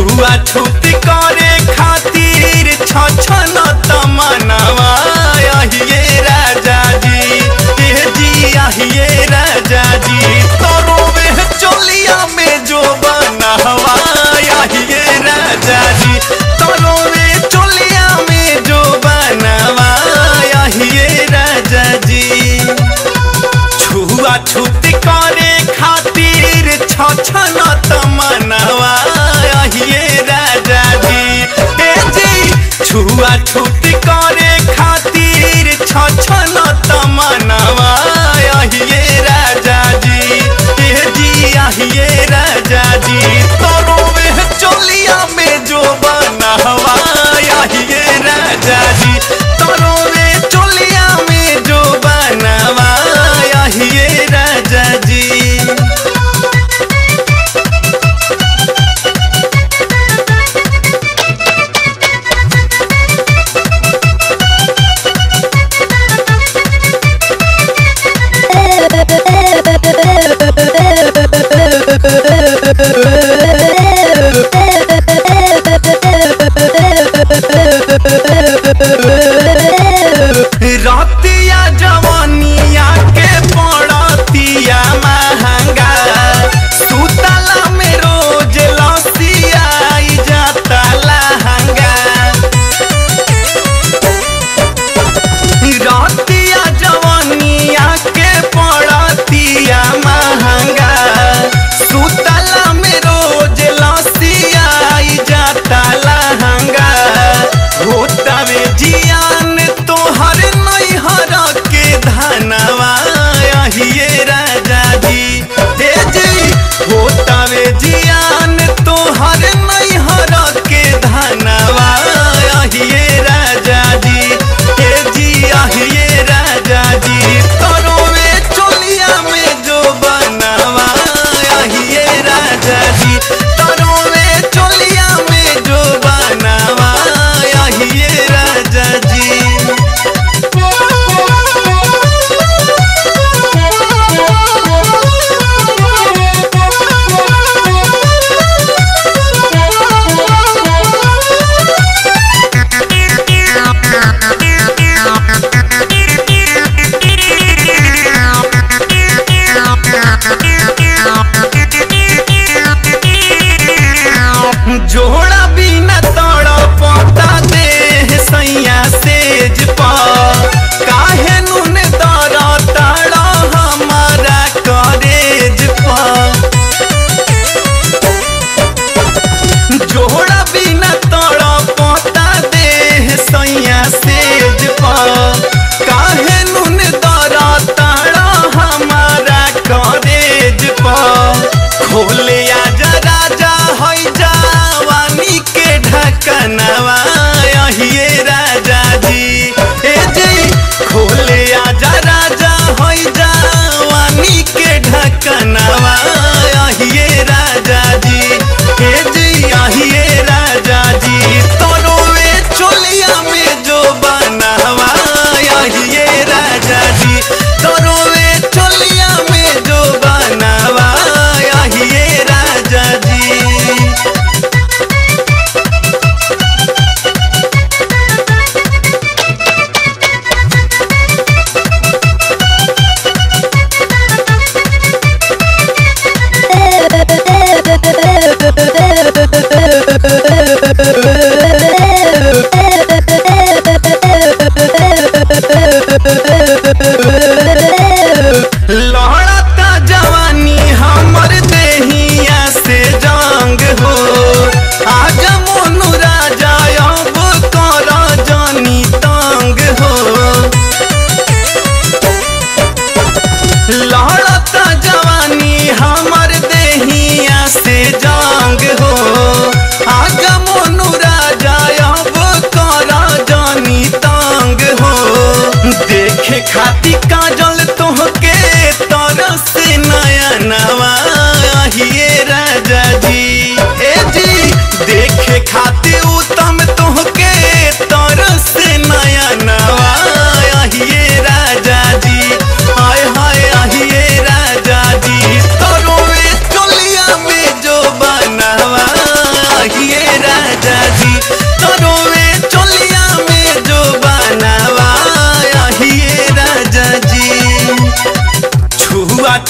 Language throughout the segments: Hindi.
छुआ छूत करे छुआ छूत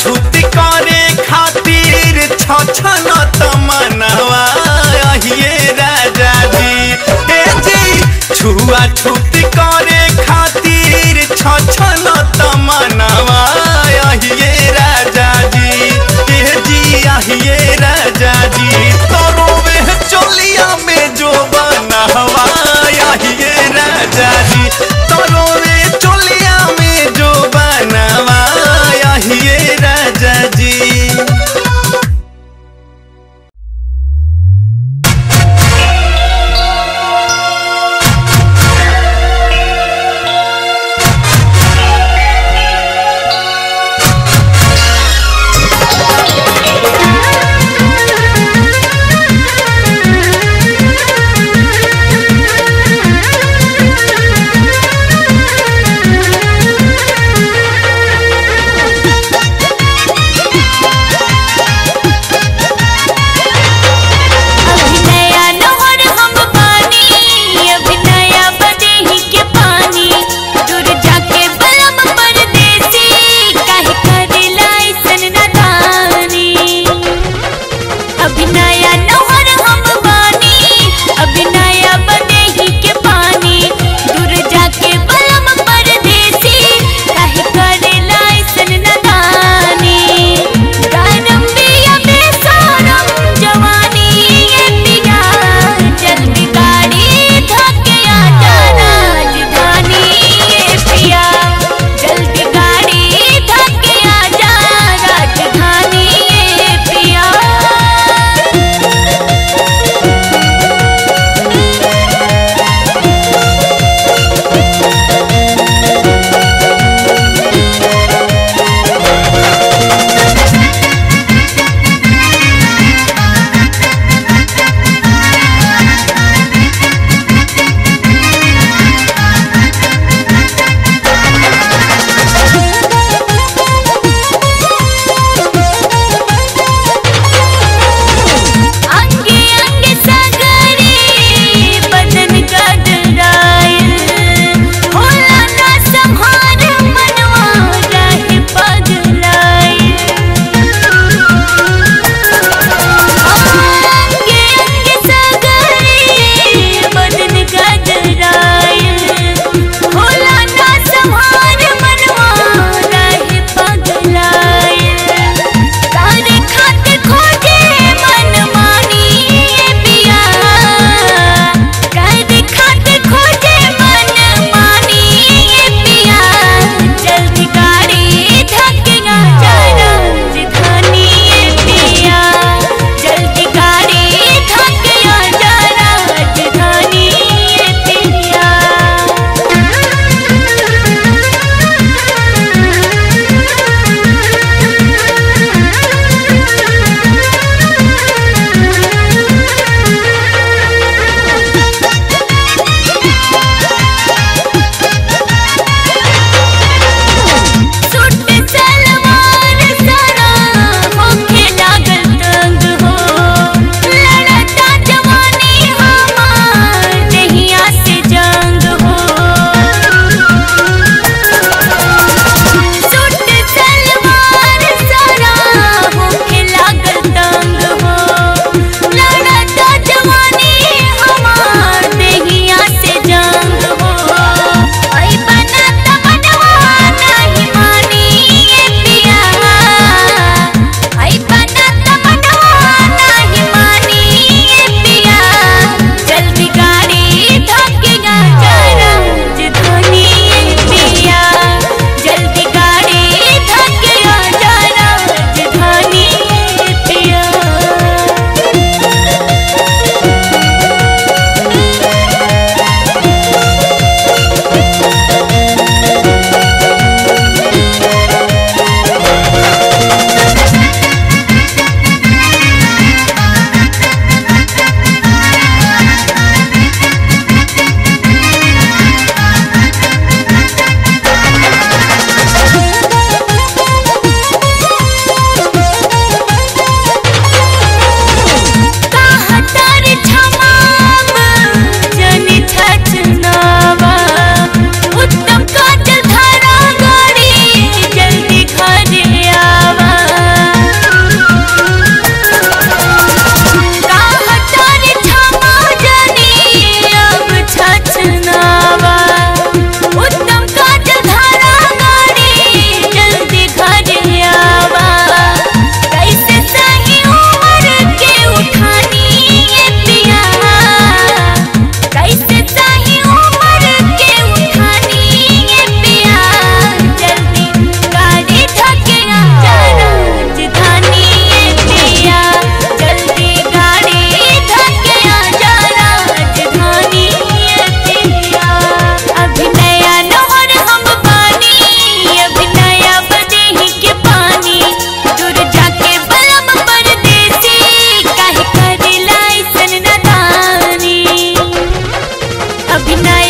छुत करे खातिर छछन तमनवा अहिए राजा जी। ए जी छुआ छुत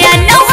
I know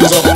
hands up.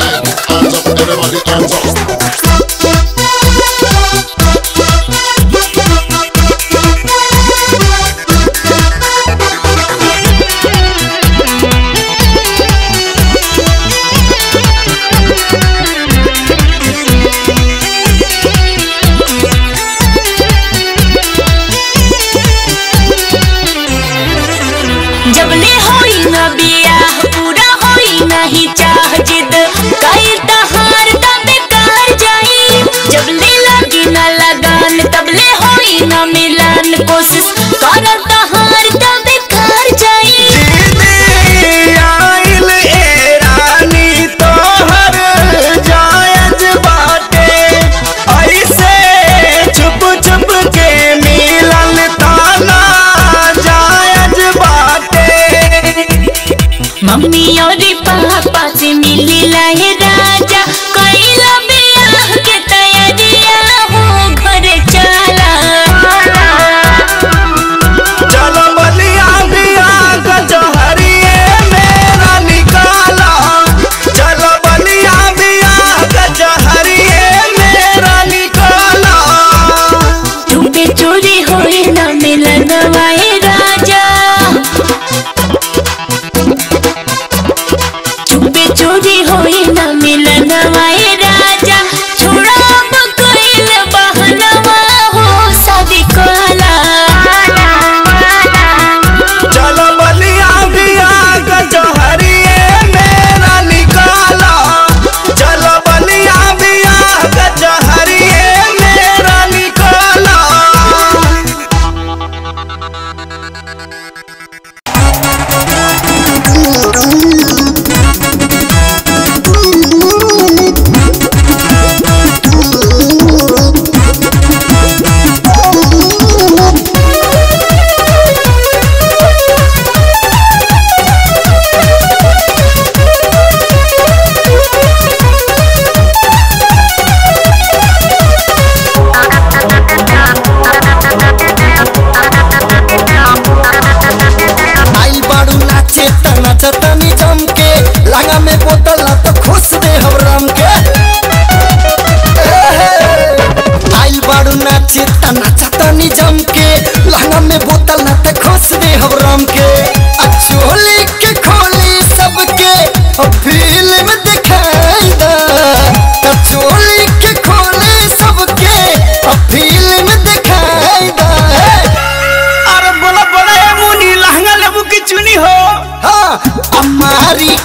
таблетки.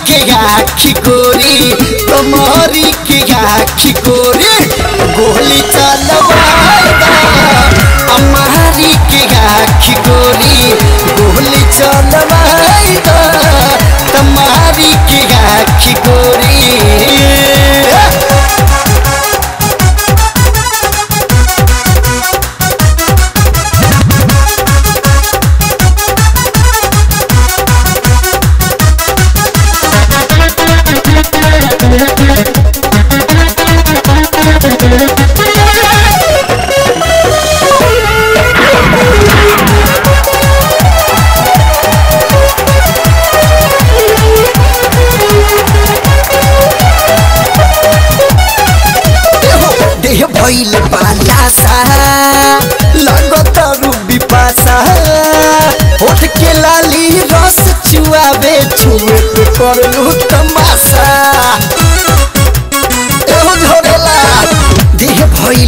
के आखी गोरी तुम्हारी तो के आखी गोरी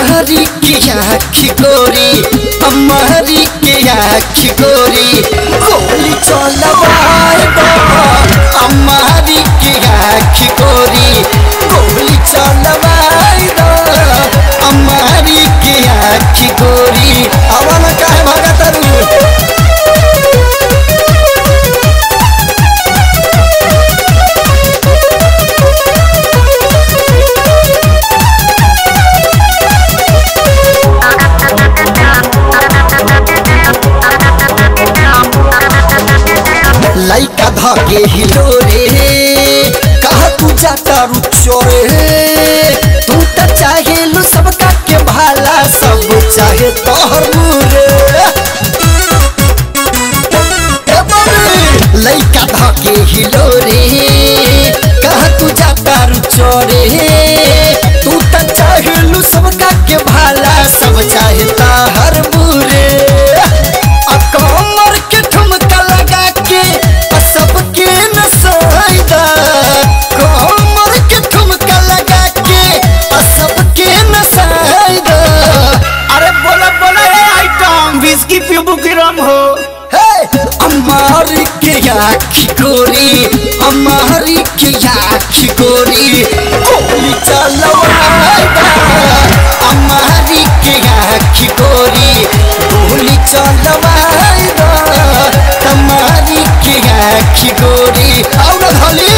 महरी की खिकोरी गोरी हरी की आँखी गोरी। गोली चलवाए दो महरी की आँखी गोरी। गोली चलवाए दो महरी की आँखी गोरी। अवन काहे भागत ही हिलो रे कहा तू जाता रुचोरे तू तो चाहे लू सबका के भाला सब चाहे तोहर बाबी, लइका धके हिलो रे अमारी के आखी गोरी अमारी के आखी गोरी गोली चलवाइदा अमारी के आखी गोरी गोली चलवाइदा तमारी के आखी गोरी और धली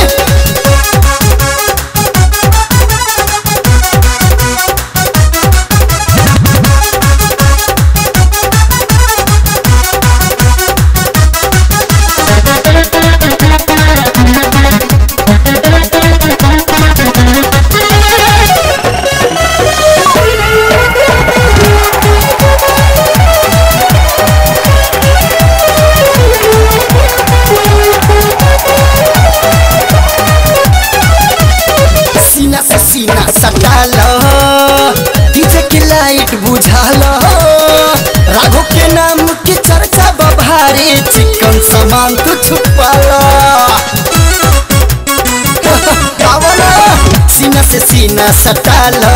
से सीना सटालो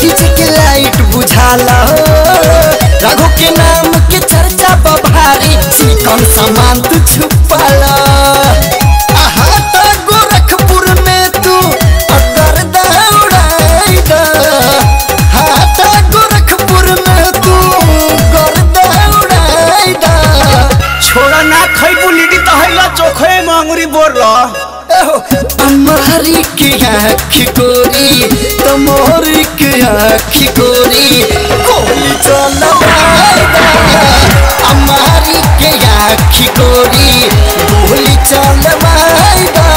डीजे के लाइट बुझालो। की आँखी गोरी। तुम्हारी की आँखी गोरी। गोली चलवाएगा हमारी की आँखी गोरी। गोली चलवाएगा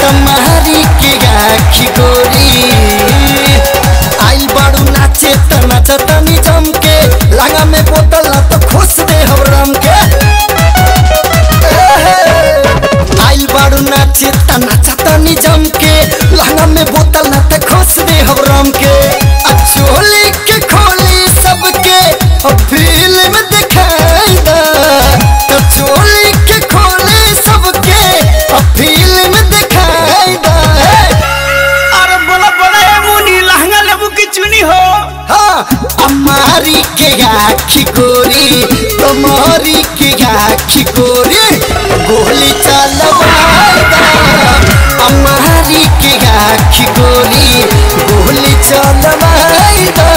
तुम्हारी की आँखी आई बाड़ू नाचे त नाचतनी आखी गोरी तुम्हारी के आखी गोरी गोली चलवाएगा। हमारी के आखी गोरी गोली चलवाएगा।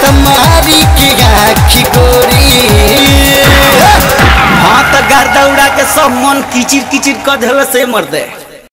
तुम्हारी के आखी गोरी हाँ तो गर्दा उड़ा के सब मन किचिर किचिर कर देवे से मर दे।